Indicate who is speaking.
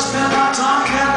Speaker 1: spend my time